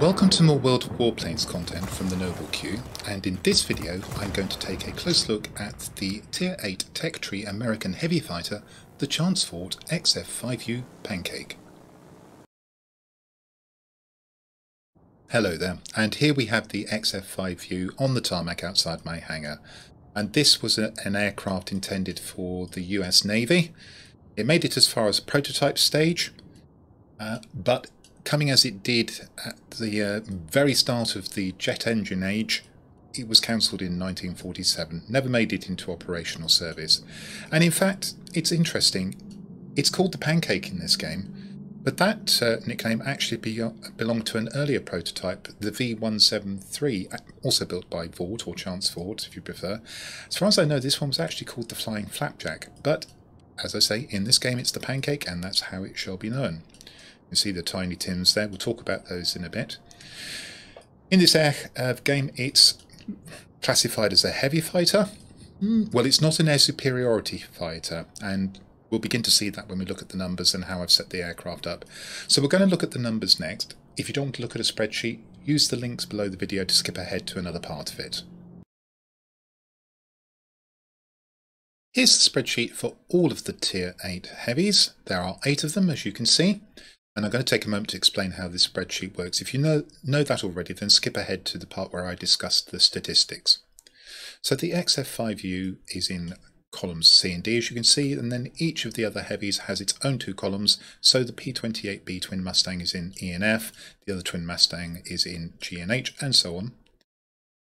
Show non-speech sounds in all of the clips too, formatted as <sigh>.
Welcome to more World of Warplanes content from the Noble Q, and in this video I'm going to take a close look at the Tier 8 Tech Tree American Heavy Fighter, the Chance-Vought XF5U Pancake. Hello there, and here we have the XF5U on the tarmac outside my hangar, and this was a, an aircraft intended for the US Navy. It made it as far as prototype stage, uh, but coming as it did at the uh, very start of the jet engine age, it was cancelled in 1947, never made it into operational service. And in fact, it's interesting, it's called the Pancake in this game, but that uh, nickname actually be, uh, belonged to an earlier prototype, the V173, also built by Vought or Chance-Vought, if you prefer. As far as I know, this one was actually called the Flying Flapjack, but as I say, in this game it's the Pancake, and that's how it shall be known. You see the tiny tims there. We'll talk about those in a bit. In this air uh, game, it's classified as a heavy fighter. Well, it's not an air superiority fighter, and we'll begin to see that when we look at the numbers and how I've set the aircraft up. So we're going to look at the numbers next. If you don't want to look at a spreadsheet, use the links below the video to skip ahead to another part of it. Here's the spreadsheet for all of the Tier 8 heavies. There are eight of them, as you can see. And I'm going to take a moment to explain how this spreadsheet works. If you know, know that already, then skip ahead to the part where I discussed the statistics. So the XF5U is in columns C and D, as you can see, and then each of the other heavies has its own two columns. So the P-82B Twin Mustang is in E and F, the other Twin Mustang is in G and H, and so on.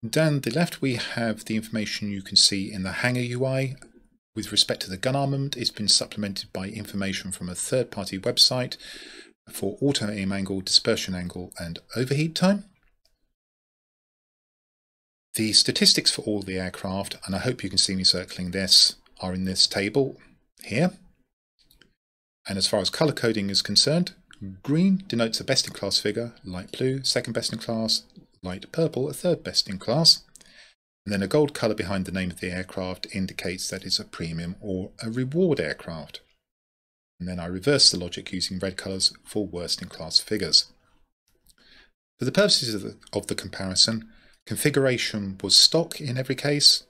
Down the left, we have the information you can see in the hangar UI. With respect to the gun armament, it's been supplemented by information from a third-party website for auto aim angle, dispersion angle, and overheat time. The statistics for all the aircraft, and I hope you can see me circling this, are in this table here. And as far as colour coding is concerned, green denotes a best in class figure, light blue, second best in class, light purple, a third best in class. And then a gold colour behind the name of the aircraft indicates that it's a premium or a reward aircraft and then I reverse the logic using red colours for worst in class figures. For the purposes of the, of the comparison, configuration was stock in every case,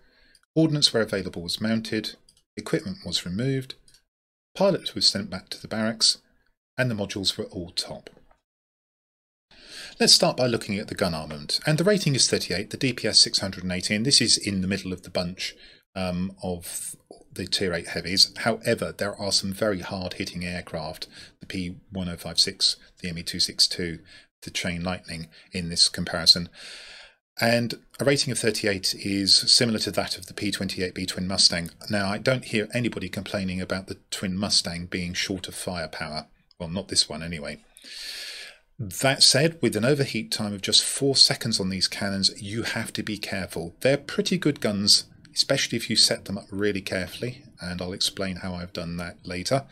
ordnance where available was mounted, equipment was removed, pilot was sent back to the barracks, and the modules were all top. Let's start by looking at the gun armament, and the rating is 38, the DPS 618, this is in the middle of the bunch um, of the Tier 8 heavies. However, there are some very hard hitting aircraft, the P1056, the ME 262, the Chain Lightning in this comparison. And a rating of 38 is similar to that of the P-82B Twin Mustang. Now, I don't hear anybody complaining about the Twin Mustang being short of firepower. Well, not this one anyway. That said, with an overheat time of just four seconds on these cannons, you have to be careful. They're pretty good guns especially if you set them up really carefully, and I'll explain how I've done that later.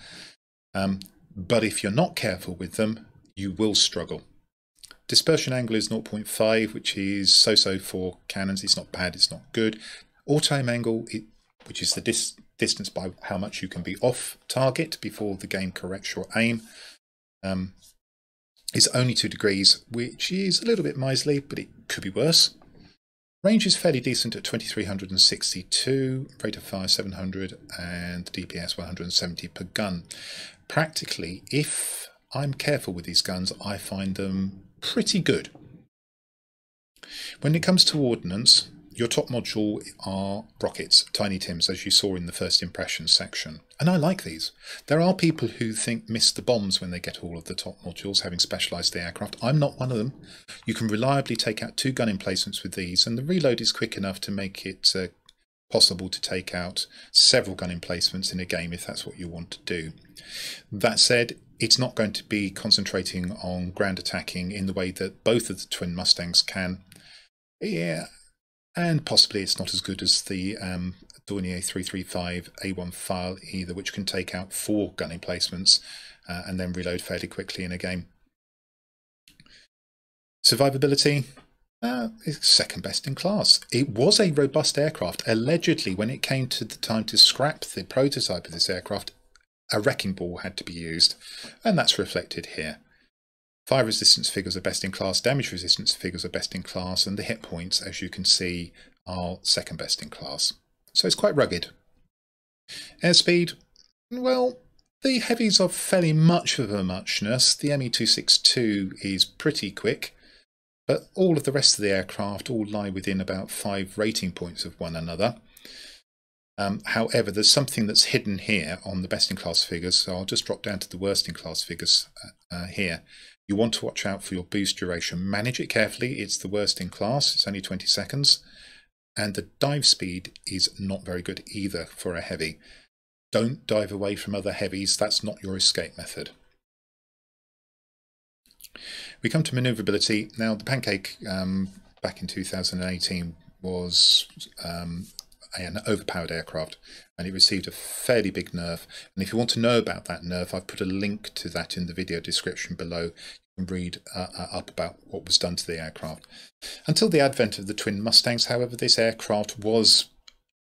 Um, but if you're not careful with them, you will struggle. Dispersion angle is 0.5, which is so-so for cannons. It's not bad, it's not good. Aim angle, it, which is the dis distance by how much you can be off target before the game corrects your aim, um, is only 2 degrees, which is a little bit miserly, but it could be worse. Range is fairly decent at 2362, rate of fire 700 and DPS 170 per gun. Practically, if I'm careful with these guns, I find them pretty good. When it comes to ordnance, your top module are rockets, tiny tims, as you saw in the first impressions section. And I like these. There are people who think miss the bombs when they get all of the top modules, having specialised the aircraft. I'm not one of them. You can reliably take out two gun emplacements with these, and the reload is quick enough to make it uh, possible to take out several gun emplacements in a game if that's what you want to do. That said, it's not going to be concentrating on ground attacking in the way that both of the twin Mustangs can. Yeah, and possibly it's not as good as the um, Dornier 335 A1 Pfeil either, which can take out four gun emplacements uh, and then reload fairly quickly in a game. Survivability, uh, second best in class. It was a robust aircraft. Allegedly, when it came to the time to scrap the prototype of this aircraft, a wrecking ball had to be used, and that's reflected here. Fire resistance figures are best in class, damage resistance figures are best in class, and the hit points, as you can see, are second best in class. So it's quite rugged. Airspeed, well, the heavies are fairly much of a muchness. The ME262 is pretty quick, but all of the rest of the aircraft all lie within about five rating points of one another. Um, however, there's something that's hidden here on the best in class figures, so I'll just drop down to the worst in class figures uh, uh here. You want to watch out for your boost duration. Manage it carefully. It's the worst in class. It's only 20 seconds. And the dive speed is not very good either for a heavy. Don't dive away from other heavies. That's not your escape method. We come to maneuverability. Now, the Pancake um, back in 2018 was um, an overpowered aircraft and it received a fairly big nerf. And if you want to know about that nerf, I've put a link to that in the video description below. You can read uh, uh, up about what was done to the aircraft. Until the advent of the twin Mustangs, however, this aircraft was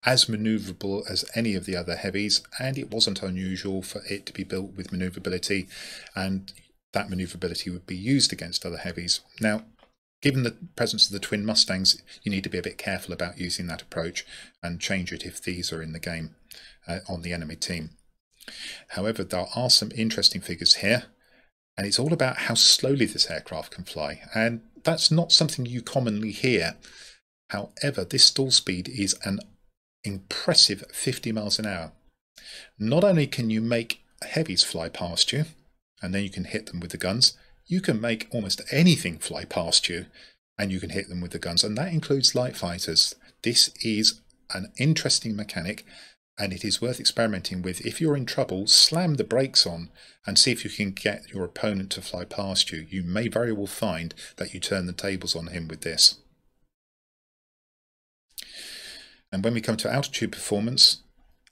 as manoeuvrable as any of the other heavies, and it wasn't unusual for it to be built with manoeuvrability, and that manoeuvrability would be used against other heavies. Now, Given the presence of the twin Mustangs, you need to be a bit careful about using that approach and change it if these are in the game uh, on the enemy team. However, there are some interesting figures here, and it's all about how slowly this aircraft can fly, and that's not something you commonly hear. However, this stall speed is an impressive 50 miles an hour. Not only can you make heavies fly past you, and then you can hit them with the guns, you can make almost anything fly past you and you can hit them with the guns, and that includes light fighters. This is an interesting mechanic and it is worth experimenting with. If you're in trouble, slam the brakes on and see if you can get your opponent to fly past you. You may very well find that you turn the tables on him with this. And when we come to altitude performance,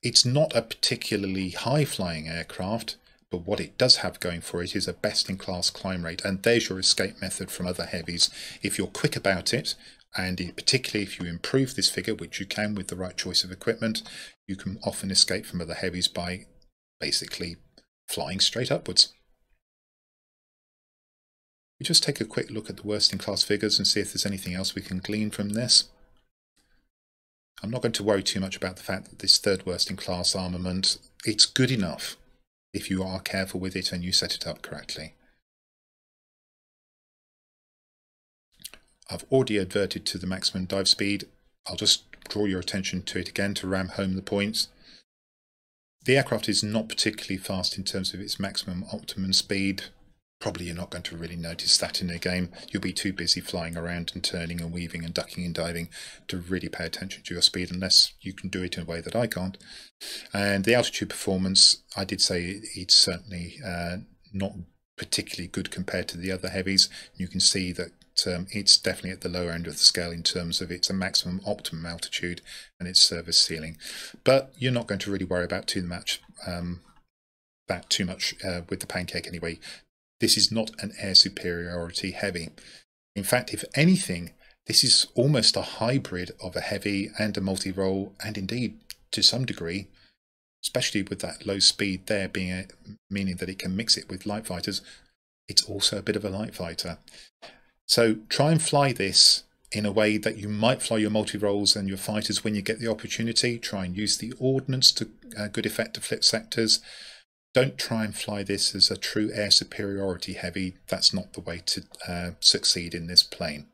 it's not a particularly high flying aircraft, but what it does have going for it is a best-in-class climb rate, and there's your escape method from other heavies. If you're quick about it, and particularly if you improve this figure, which you can with the right choice of equipment, you can often escape from other heavies by basically flying straight upwards. We just take a quick look at the worst in class figures and see if there's anything else we can glean from this. I'm not going to worry too much about the fact that this third worst in class armament, it's good enough if you are careful with it and you set it up correctly. I've already adverted to the maximum dive speed. I'll just draw your attention to it again to ram home the points. The aircraft is not particularly fast in terms of its maximum optimum speed probably you're not going to really notice that in a game. You'll be too busy flying around and turning and weaving and ducking and diving to really pay attention to your speed unless you can do it in a way that I can't. And the altitude performance, I did say it's certainly uh, not particularly good compared to the other heavies. You can see that um, it's definitely at the lower end of the scale in terms of its maximum optimum altitude and its service ceiling. But you're not going to really worry about too much um, that too much uh, with the pancake anyway. This is not an air superiority heavy. In fact, if anything, this is almost a hybrid of a heavy and a multi-role, and indeed, to some degree, especially with that low speed there being a, meaning that it can mix it with light fighters, it's also a bit of a light fighter. So try and fly this in a way that you might fly your multi-roles and your fighters when you get the opportunity. Try and use the ordnance to uh, good effect to flip sectors. Don't try and fly this as a true air superiority heavy. That's not the way to uh, succeed in this plane.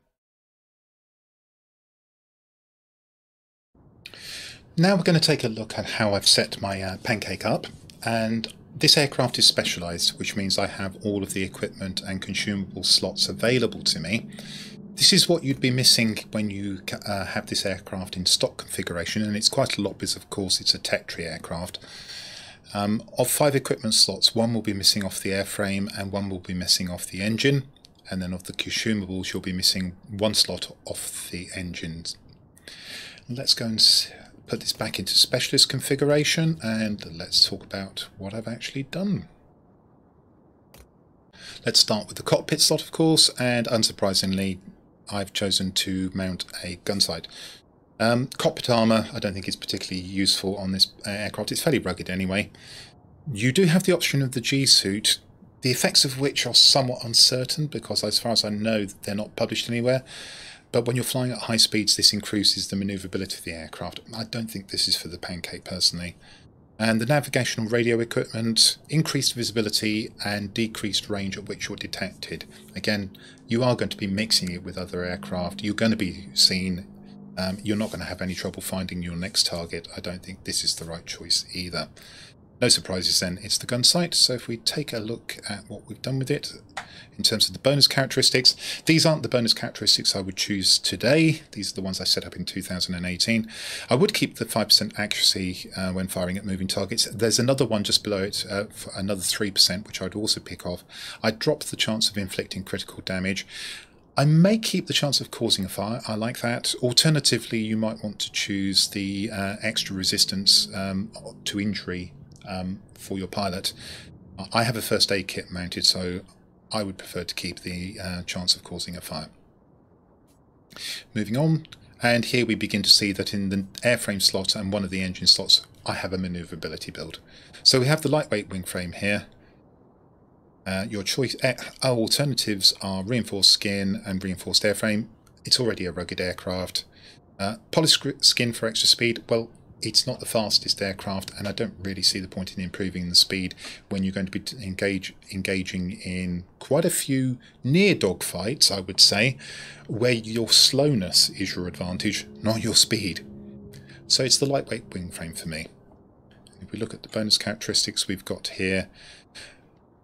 Now we're going to take a look at how I've set my uh, pancake up and this aircraft is specialized which means I have all of the equipment and consumable slots available to me. This is what you'd be missing when you uh, have this aircraft in stock configuration and it's quite a lot because of course it's a Tetri aircraft. Um, of five equipment slots, one will be missing off the airframe and one will be missing off the engine. And then of the consumables, you'll be missing one slot off the engines. Let's go and put this back into specialist configuration and let's talk about what I've actually done. Let's start with the cockpit slot, of course, and unsurprisingly, I've chosen to mount a gun sight. Um, cockpit armour I don't think is particularly useful on this aircraft. It's fairly rugged anyway. You do have the option of the G-suit. the effects of which are somewhat uncertain because, as far as I know, they're not published anywhere. But when you're flying at high speeds, this increases the manoeuvrability of the aircraft. I don't think this is for the pancake personally. And the navigational radio equipment, increased visibility and decreased range at which you're detected. Again, you are going to be mixing it with other aircraft. You're going to be seen. Um, you're not going to have any trouble finding your next target. I don't think this is the right choice either. No surprises then, it's the gun sight. So if we take a look at what we've done with it in terms of the bonus characteristics, these aren't the bonus characteristics I would choose today. These are the ones I set up in 2018. I would keep the 5% accuracy uh, when firing at moving targets. There's another one just below it, uh, another 3%, which I'd also pick off. I'd drop the chance of inflicting critical damage. I may keep the chance of causing a fire. I like that. Alternatively, you might want to choose the uh, extra resistance um, to injury um, for your pilot. I have a first aid kit mounted, so I would prefer to keep the uh, chance of causing a fire. Moving on, and here we begin to see that in the airframe slot and one of the engine slots, I have a manoeuvrability build. So we have the lightweight wing frame here. Uh, your choice uh, alternatives are reinforced skin and reinforced airframe. It's already a rugged aircraft. Uh, polished skin for extra speed. Well, it's not the fastest aircraft, and I don't really see the point in improving the speed when you're going to be engage, engaging in quite a few near dogfights, I would say, where your slowness is your advantage, not your speed. So it's the lightweight wing frame for me. If we look at the bonus characteristics we've got here,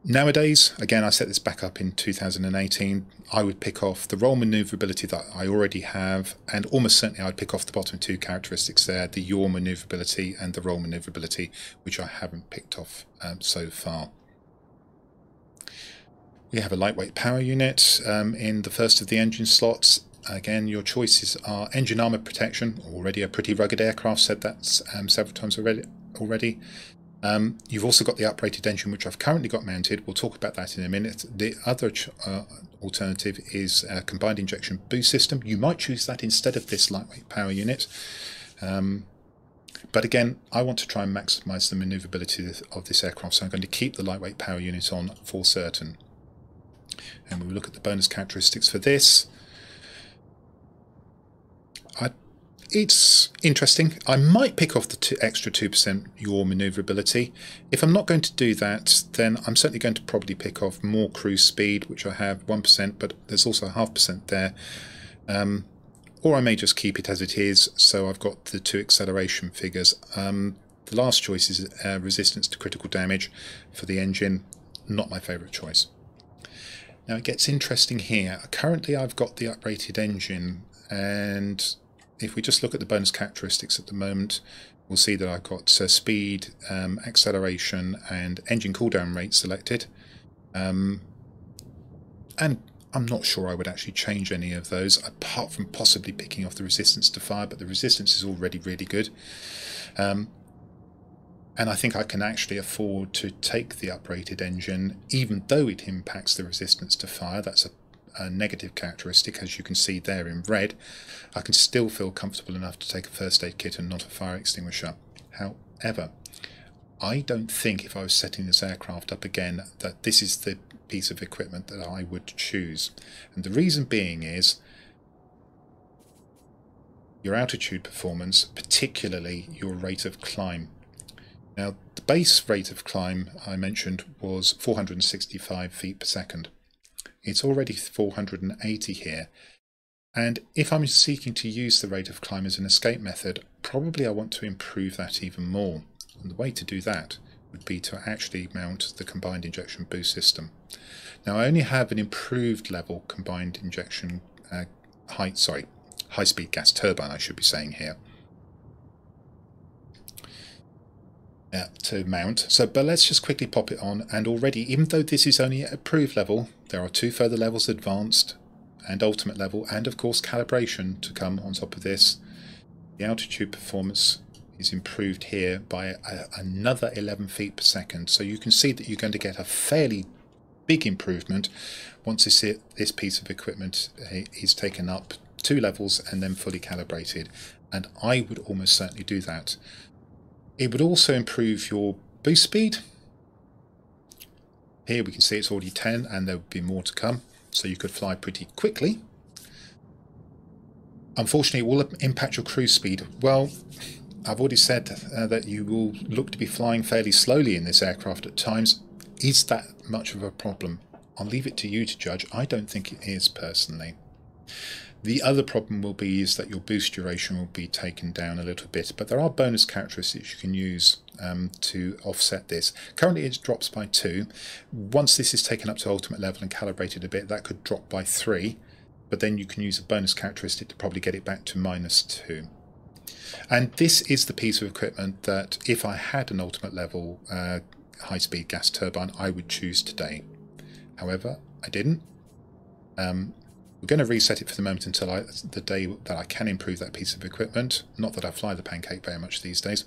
Nowadays, again, I set this back up in 2018. I would pick off the roll maneuverability that I already have, and almost certainly I'd pick off the bottom two characteristics there, the yaw maneuverability and the roll maneuverability, which I haven't picked off um, so far. We have a lightweight power unit um, in the first of the engine slots. Again, your choices are engine armour protection, already a pretty rugged aircraft, said that um, several times already. already. Um, you've also got the uprated engine, which I've currently got mounted. We'll talk about that in a minute. The other uh, alternative is a combined injection boost system. You might choose that instead of this lightweight power unit. Um, but again, I want to try and maximize the maneuverability of this aircraft, so I'm going to keep the lightweight power unit on for certain. And we'll look at the bonus characteristics for this. I it's interesting. I might pick off the two, extra 2% yaw maneuverability. If I'm not going to do that, then I'm certainly going to probably pick off more cruise speed, which I have 1%, but there's also a half percent there. Um, or I may just keep it as it is, so I've got the two acceleration figures. Um, the last choice is uh, resistance to critical damage for the engine. Not my favourite choice. Now it gets interesting here. Currently I've got the uprated engine and if we just look at the bonus characteristics at the moment, we'll see that I've got uh, speed, um, acceleration, and engine cooldown rate selected. Um, and I'm not sure I would actually change any of those, apart from possibly picking off the resistance to fire, but the resistance is already really good. Um, and I think I can actually afford to take the uprated engine, even though it impacts the resistance to fire. That's a a negative characteristic, as you can see there in red, I can still feel comfortable enough to take a first aid kit and not a fire extinguisher. However, I don't think if I was setting this aircraft up again that this is the piece of equipment that I would choose. And the reason being is your altitude performance, particularly your rate of climb. Now, the base rate of climb I mentioned was 465 feet per second. It's already 480 here. And if I'm seeking to use the rate of climb as an escape method, probably I want to improve that even more. And the way to do that would be to actually mount the combined injection boost system. Now I only have an improved level combined injection uh, high, sorry, high speed gas turbine I should be saying here. To mount. So, but let's just quickly pop it on. And already, even though this is only at approved level, there are two further levels, advanced and ultimate level, and of course calibration to come on top of this. The altitude performance is improved here by a, another 11 feet per second. So you can see that you're going to get a fairly big improvement once this, this piece of equipment uh, is taken up two levels and then fully calibrated. And I would almost certainly do that. It would also improve your boost speed Here we can see it's already 10 and there will be more to come, so you could fly pretty quickly. Unfortunately, it will impact your cruise speed. Well, I've already said uh, that you will look to be flying fairly slowly in this aircraft at times. Is that much of a problem? I'll leave it to you to judge. I don't think it is personally. The other problem will be is that your boost duration will be taken down a little bit, but there are bonus characteristics you can use um, to offset this. Currently it drops by 2. Once this is taken up to ultimate level and calibrated a bit, that could drop by 3, but then you can use a bonus characteristic to probably get it back to minus 2. And this is the piece of equipment that if I had an ultimate level uh, high-speed gas turbine, I would choose today. However, I didn't. Um, we're going to reset it for the moment until I, the day that I can improve that piece of equipment. Not that I fly the Pancake very much these days.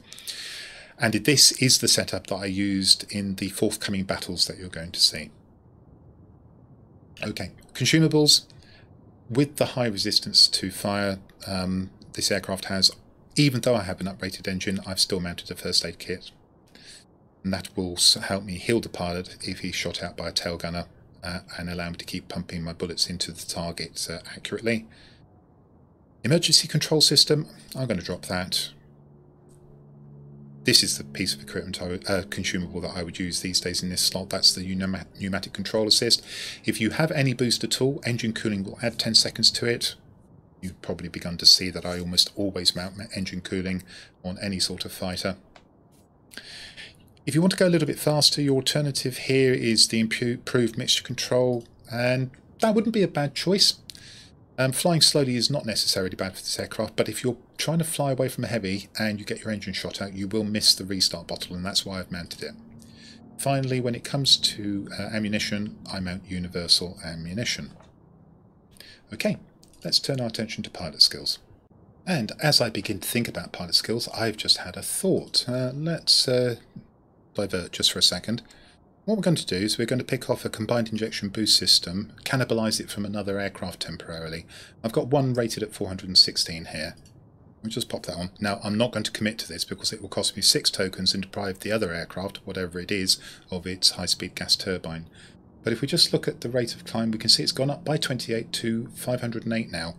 And this is the setup that I used in the forthcoming battles that you're going to see. Okay, consumables. With the high resistance to fire um, this aircraft has, even though I have an uprated engine, I've still mounted a first aid kit. And that will help me heal the pilot if he's shot out by a tail gunner uh, and allow me to keep pumping my bullets into the target uh, accurately. Emergency control system, I'm going to drop that. This is the piece of equipment, would, uh, consumable that I would use these days in this slot. That's the pneumatic control assist. If you have any boost at all, engine cooling will add 10 seconds to it. You've probably begun to see that I almost always mount engine cooling on any sort of fighter. If you want to go a little bit faster, your alternative here is the improved mixture control, and that wouldn't be a bad choice. Um, flying slowly is not necessarily bad for this aircraft, but if you're trying to fly away from a heavy and you get your engine shot out, you will miss the restart bottle, and that's why I've mounted it. Finally, when it comes to uh, ammunition, I mount universal ammunition. Okay, let's turn our attention to pilot skills. And as I begin to think about pilot skills, I've just had a thought. Uh, let's uh, divert just for a second. What we're going to do is we're going to pick off a combined injection boost system, cannibalize it from another aircraft temporarily. I've got one rated at 416 here. We'll just pop that on. Now, I'm not going to commit to this because it will cost me six tokens and deprive the other aircraft, whatever it is, of its high-speed gas turbine. But if we just look at the rate of climb, we can see it's gone up by 28 to 508 now,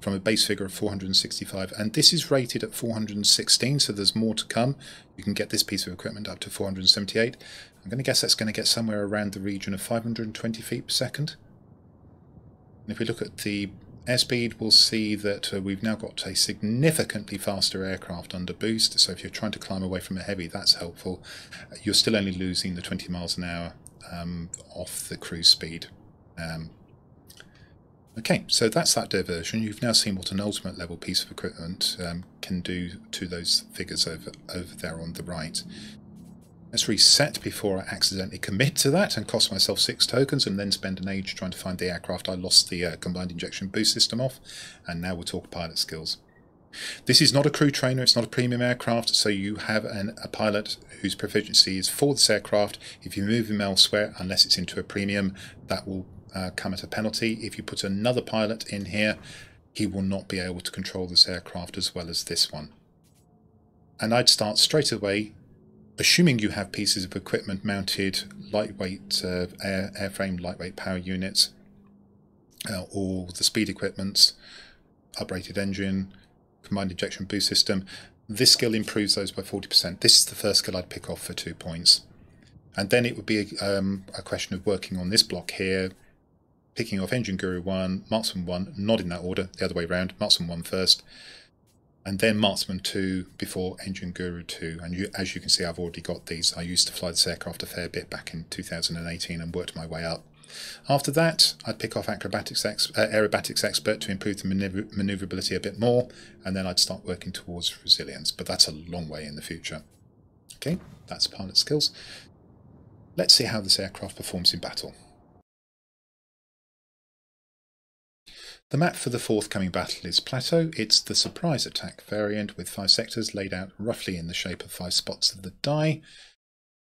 from a base figure of 465 and this is rated at 416 so there's more to come. You can get this piece of equipment up to 478 I'm going to guess that's going to get somewhere around the region of 520 feet per second. And if we look at the airspeed we'll see that uh, we've now got a significantly faster aircraft under boost so if you're trying to climb away from a heavy that's helpful. You're still only losing the 20 miles an hour um, off the cruise speed um, Okay, so that's that diversion. You've now seen what an ultimate level piece of equipment um, can do to those figures over, over there on the right. Let's reset before I accidentally commit to that and cost myself six tokens and then spend an age trying to find the aircraft I lost the uh, combined injection boost system off. And now we'll talk pilot skills. This is not a crew trainer, it's not a premium aircraft, so you have an, a pilot whose proficiency is for this aircraft. If you move him elsewhere, unless it's into a premium, that will uh, come at a penalty. If you put another pilot in here, he will not be able to control this aircraft as well as this one. And I'd start straight away, assuming you have pieces of equipment mounted, lightweight uh, air, airframe, lightweight power units, uh, or the speed equipments, uprated engine, combined injection boost system. This skill improves those by 40%. This is the first skill I'd pick off for two points. And then it would be um, a question of working on this block here, picking off Engine Guru 1, Marksman 1, not in that order, the other way around, Marksman 1 first, and then Marksman 2 before Engine Guru 2. And you, as you can see, I've already got these. I used to fly this aircraft a fair bit back in 2018 and worked my way up. After that, I'd pick off acrobatics ex uh, aerobatics expert to improve the maneuver maneuverability a bit more, and then I'd start working towards resilience. But that's a long way in the future. Okay, that's pilot skills. Let's see how this aircraft performs in battle. The map for the forthcoming battle is Plateau. It's the surprise attack variant with five sectors laid out roughly in the shape of five spots of the die.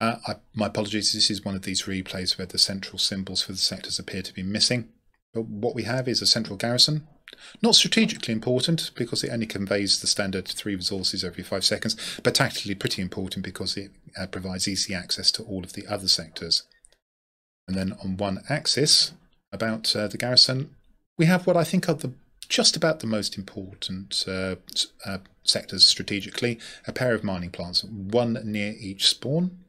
Uh, I, my apologies, this is one of these replays where the central symbols for the sectors appear to be missing. But what we have is a central garrison. Not strategically important because it only conveys the standard three resources every five seconds, but tactically pretty important because it uh, provides easy access to all of the other sectors. And then on one axis, about uh, the garrison, we have what I think are the just about the most important uh, uh, sectors strategically, a pair of mining plants, one near each spawn.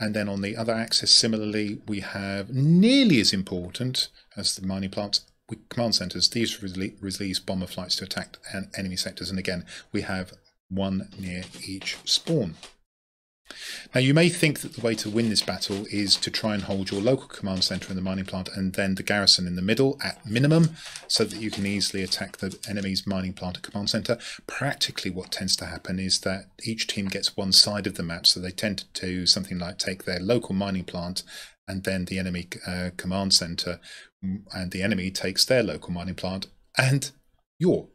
And then on the other axis, similarly, we have nearly as important as the mining plants, command centers. These release bomber flights to attack enemy sectors. And again, we have one near each spawn. Now, you may think that the way to win this battle is to try and hold your local command centre in the mining plant and then the garrison in the middle at minimum so that you can easily attack the enemy's mining plant and command centre. Practically, what tends to happen is that each team gets one side of the map, so they tend to do something like take their local mining plant and then the enemy uh, command centre, and the enemy takes their local mining plant and your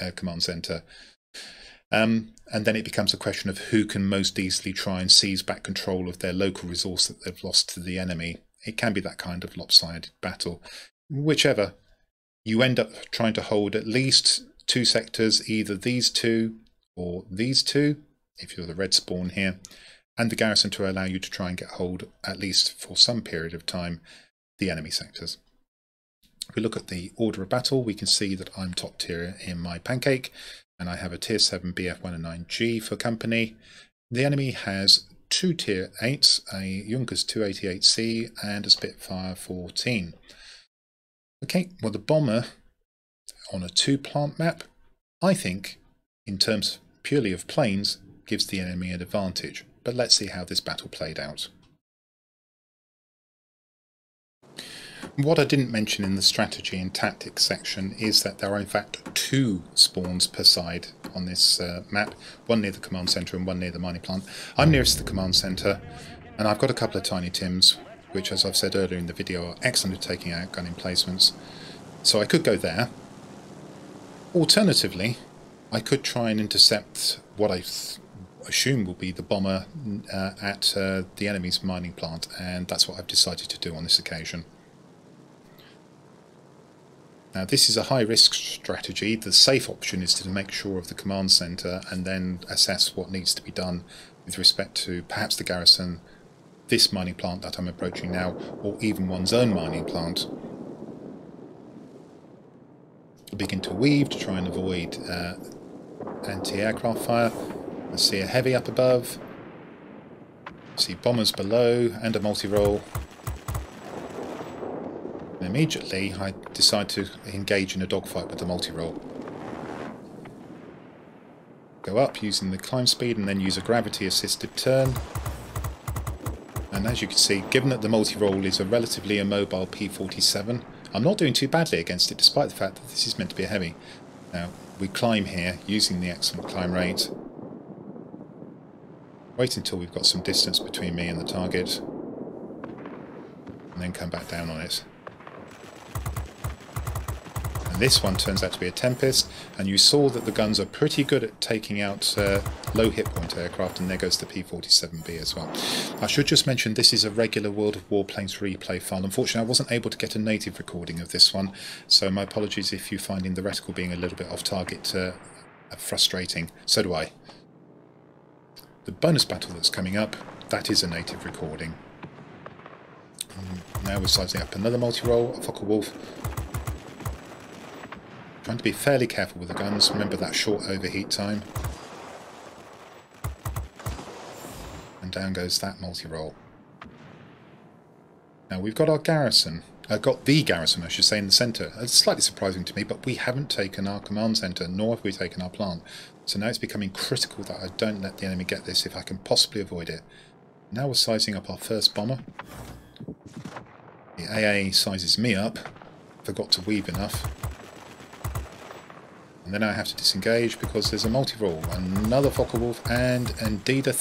uh, command centre. Um, and then it becomes a question of who can most easily try and seize back control of their local resource that they've lost to the enemy. It can be that kind of lopsided battle. Whichever, you end up trying to hold at least two sectors, either these two or these two, if you're the red spawn here, and the garrison to allow you to try and get hold, at least for some period of time, the enemy sectors. If we look at the order of battle, we can see that I'm top tier in my pancake and I have a tier 7 BF109G for company. The enemy has two tier 8s, a Junkers 288C and a Spitfire 14. Okay, well the bomber on a two plant map, I think, in terms purely of planes, gives the enemy an advantage. But let's see how this battle played out. What I didn't mention in the strategy and tactics section is that there are in fact two spawns per side on this uh, map, one near the command centre and one near the mining plant. I'm nearest the command centre and I've got a couple of tiny tims which as I've said earlier in the video are excellent at taking out gun emplacements. So I could go there. Alternatively, I could try and intercept what I assume will be the bomber uh, at uh, the enemy's mining plant and that's what I've decided to do on this occasion. Now this is a high risk strategy. The safe option is to make sure of the command centre and then assess what needs to be done with respect to perhaps the garrison, this mining plant that I'm approaching now, or even one's own mining plant. Begin to weave to try and avoid uh, anti-aircraft fire. I see a heavy up above. I see bombers below and a multi-role immediately I decide to engage in a dogfight with the multi-role. Go up using the climb speed and then use a gravity assisted turn. And as you can see, given that the multi-role is a relatively immobile P-47, I'm not doing too badly against it despite the fact that this is meant to be a heavy. Now, we climb here using the excellent climb rate. Wait until we've got some distance between me and the target. And then come back down on it. This one turns out to be a Tempest, and you saw that the guns are pretty good at taking out uh, low hit point aircraft, and there goes the P-47B as well. I should just mention this is a regular World of Warplanes replay file. Unfortunately, I wasn't able to get a native recording of this one, so my apologies if you finding the reticle being a little bit off target uh, frustrating. So do I. The bonus battle that's coming up, that is a native recording. Mm, now we're sizing up another multi-role, a Focke-Wulf, Trying to be fairly careful with the guns. Remember that short overheat time. And down goes that multi-role. Now we've got our garrison. Uh, got the garrison, I should say, in the centre. It's slightly surprising to me, but we haven't taken our command centre, nor have we taken our plant. So now it's becoming critical that I don't let the enemy get this if I can possibly avoid it. Now we're sizing up our first bomber. The AA sizes me up. Forgot to weave enough. And then I have to disengage because there's a multi-role. Another Focke-Wulf and indeed a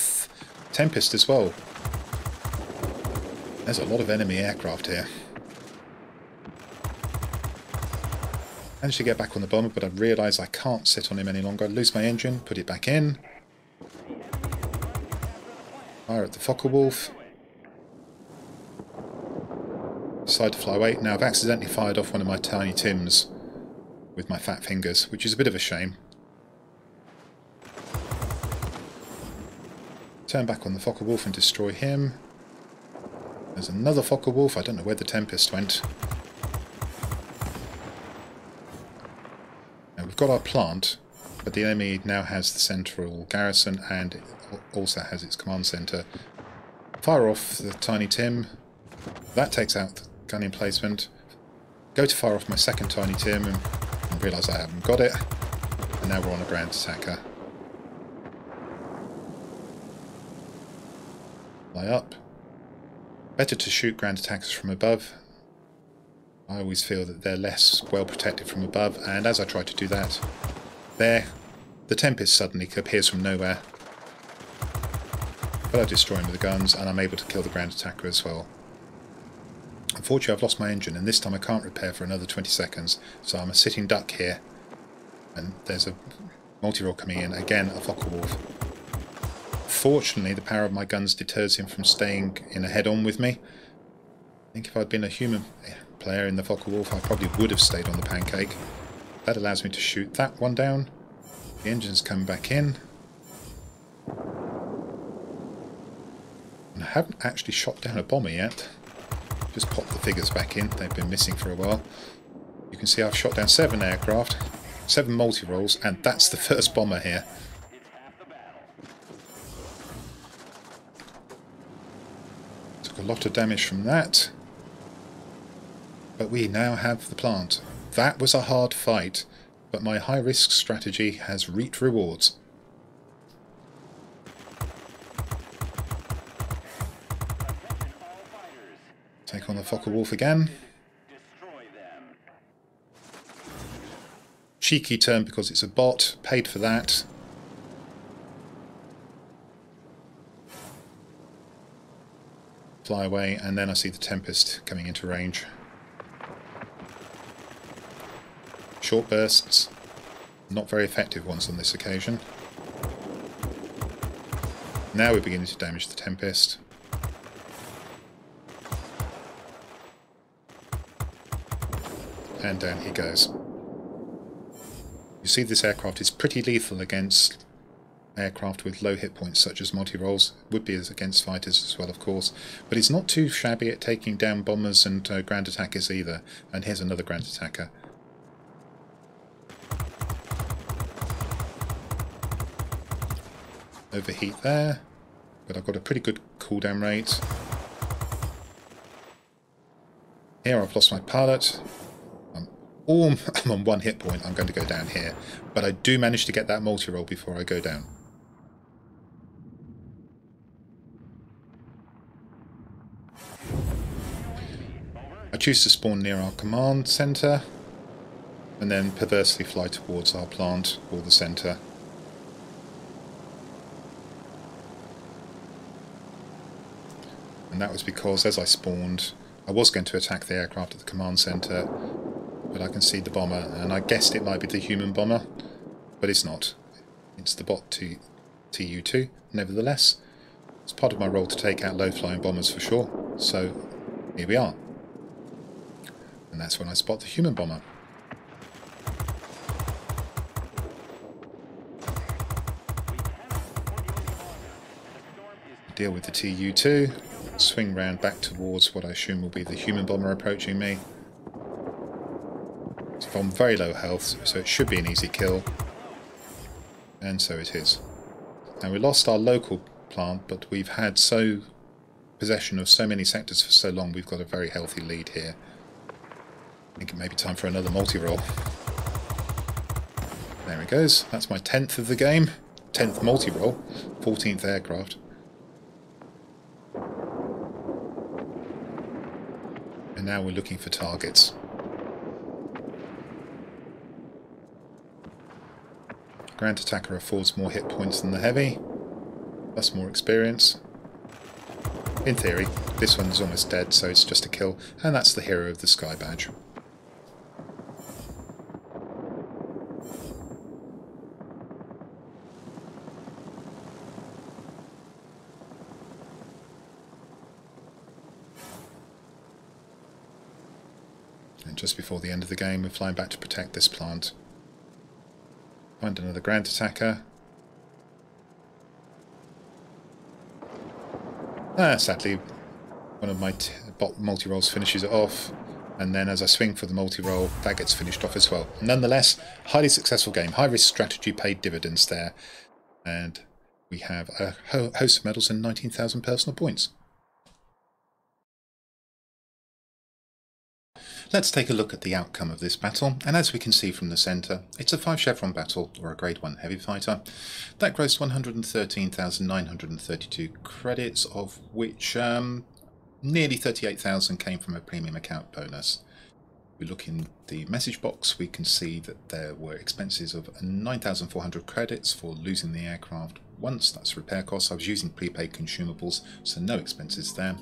Tempest as well. There's a lot of enemy aircraft here. I Managed to get back on the bomber, but I realise I can't sit on him any longer. Lose my engine, put it back in. Fire at the Focke-Wulf. Decide to fly away. Now I've accidentally fired off one of my tiny Tims with my fat fingers, which is a bit of a shame. Turn back on the Focke-Wulf and destroy him. There's another Focke-Wulf. I don't know where the Tempest went. Now we've got our plant, but the enemy now has the central garrison and also has its command centre. Fire off the Tiny Tim. That takes out the gun emplacement. Go to fire off my second Tiny Tim and realise I haven't got it. And now we're on a ground attacker. Fly up. Better to shoot ground attackers from above. I always feel that they're less well protected from above, and as I try to do that, there, the Tempest suddenly appears from nowhere. But I destroy him with the guns, and I'm able to kill the ground attacker as well. Unfortunately, I've lost my engine, and this time I can't repair for another 20 seconds, so I'm a sitting duck here. And there's a multi-role coming in, again a Focke-Wulf. Fortunately, the power of my guns deters him from staying in a head-on with me. I think if I'd been a human player in the Focke-Wulf, I probably would have stayed on the pancake. That allows me to shoot that one down. The engines come back in. And I haven't actually shot down a bomber yet. Just pop the figures back in. They've been missing for a while. You can see I've shot down seven aircraft, seven multi-roles, and that's the <laughs> first bomber here. Took a lot of damage from that. But we now have the plant. That was a hard fight, but my high-risk strategy has reaped rewards. Focke-Wulf again. Cheeky turn because it's a bot, paid for that. fly away, and then I see the Tempest coming into range. Short bursts, not very effective ones on this occasion. Now we're beginning to damage the Tempest. And down he goes. You see this aircraft is pretty lethal against aircraft with low hit points such as multi-roles would be as against fighters as well of course. But it's not too shabby at taking down bombers and uh, ground attackers either. And here's another ground attacker. Overheat there. But I've got a pretty good cooldown rate. Here I've lost my pilot all, <coughs> I'm on one hit point I'm going to go down here but I do manage to get that multi-role before I go down I choose to spawn near our command center and then perversely fly towards our plant or the center. And that was because as I spawned, I was going to attack the aircraft at the command center, but I can see the bomber, and I guessed it might be the human bomber, but it's not. It's the bot TU2, nevertheless. It's part of my role to take out low-flying bombers for sure, so here we are. And that's when I spot the human bomber. Deal with the TU-2, swing round back towards what I assume will be the human bomber approaching me. From very low health, so it should be an easy kill. And so it is. Now we lost our local plant, but we've had so possession of so many sectors for so long, we've got a very healthy lead here. I think it may be time for another multi-role. There it goes. That's my 10th of the game. 10th multi-role. 14th aircraft. And now we're looking for targets. Ground Attacker affords more hit points than the Heavy. Plus more experience. In theory, this one's almost dead, so it's just a kill, and that's the hero of the Sky Badge. And just before the end of the game. We're flying back to protect this plant. Find another ground attacker. Ah, sadly, One of my multi-roles finishes it off. And then as I swing for the multi-role, that gets finished off as well. Nonetheless, highly successful game. High-risk strategy paid dividends there. And we have a host of medals and 19,000 personal points. Let's take a look at the outcome of this battle, and as we can see from the centre, it's a 5 chevron battle, or a grade 1 heavy fighter. That grossed 113,932 credits, of which um, nearly 38,000 came from a premium account bonus. We look in the message box, we can see that there were expenses of 9,400 credits for losing the aircraft once, that's repair costs. I was using prepaid consumables, so no expenses there.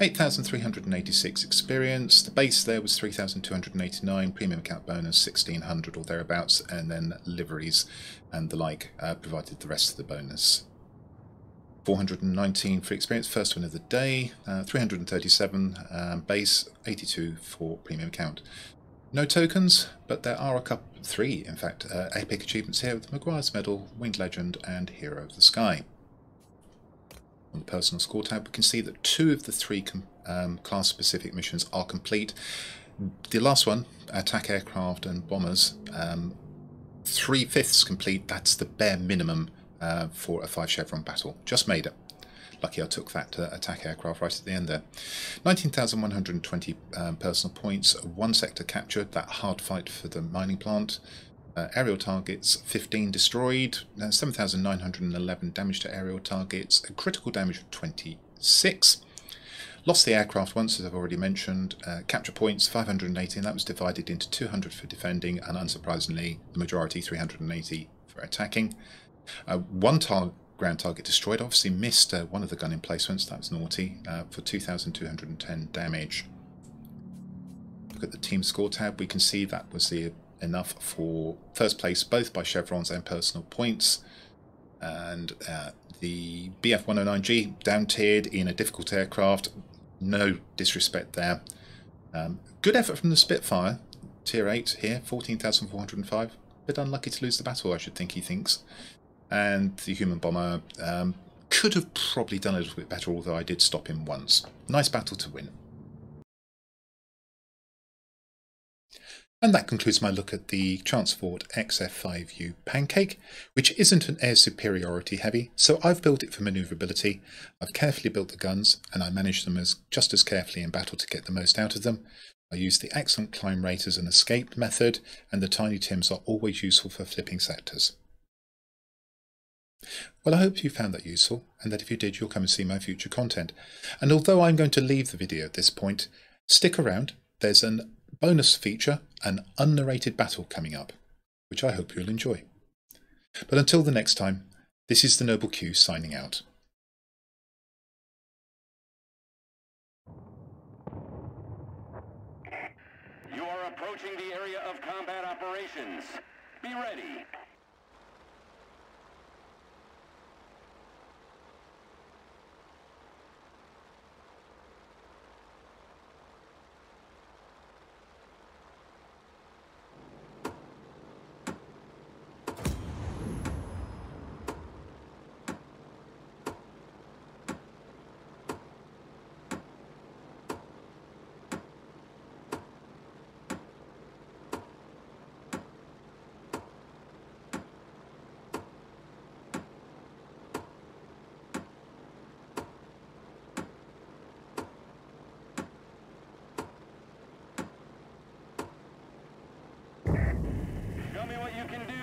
8,386 experience. The base there was 3,289, premium account bonus 1,600 or thereabouts, and then liveries and the like uh, provided the rest of the bonus. 419 for experience, first win of the day, uh, 337 um, base, 82 for premium account. No tokens, but there are a couple, three in fact, uh, epic achievements here with the McGuire's Medal, Winged Legend, and Hero of the Sky. On the personal score tab, we can see that two of the three um, class-specific missions are complete. The last one, attack aircraft and bombers, um, three-fifths complete. That's the bare minimum uh, for a five chevron battle. Just made it. Lucky I took that uh, attack aircraft right at the end there. 19,120 um, personal points, one sector captured, that hard fight for the mining plant. Uh, aerial targets 15 destroyed, uh, 7,911 damage to aerial targets, a critical damage of 26. Lost the aircraft once, as I've already mentioned. Uh, capture points 518, that was divided into 200 for defending, and unsurprisingly, the majority 380 for attacking. Uh, one target ground target destroyed. Obviously missed uh, one of the gun emplacements, that was naughty, uh, for 2,210 damage. Look at the team score tab, we can see that was the enough for first place both by chevrons and personal points. And uh, the BF-109G down tiered in a difficult aircraft, no disrespect there. Um, good effort from the Spitfire, tier 8 here, 14,405. Bit unlucky to lose the battle, I should think he thinks and the human bomber um, could have probably done a little bit better, although I did stop him once. Nice battle to win. And that concludes my look at the Chance-Vought XF5U Pancake, which isn't an air superiority heavy, so I've built it for manoeuvrability. I've carefully built the guns, and I manage them as just as carefully in battle to get the most out of them. I use the excellent climb rate as an escape method, and the tiny tims are always useful for flipping sectors. Well, I hope you found that useful, and that if you did, you'll come and see my future content. And although I'm going to leave the video at this point, stick around. There's a bonus feature, an unnarrated battle coming up, which I hope you'll enjoy. But until the next time, this is the Noble Q signing out. You are approaching the area of combat operations. Be ready.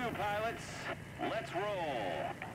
Pilots. Let's roll.